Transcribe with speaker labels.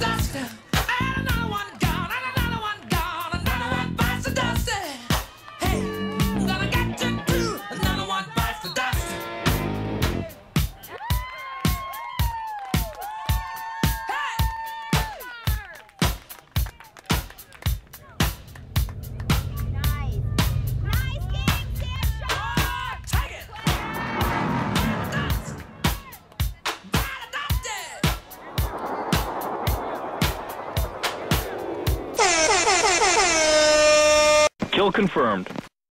Speaker 1: one
Speaker 2: Confirmed.